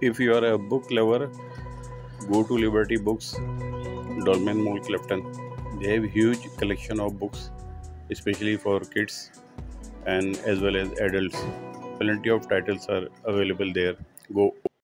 If you are a book lover, go to Liberty Books, Dolmen Mall, Clifton. They have huge collection of books, especially for kids and as well as adults. Plenty of titles are available there. Go.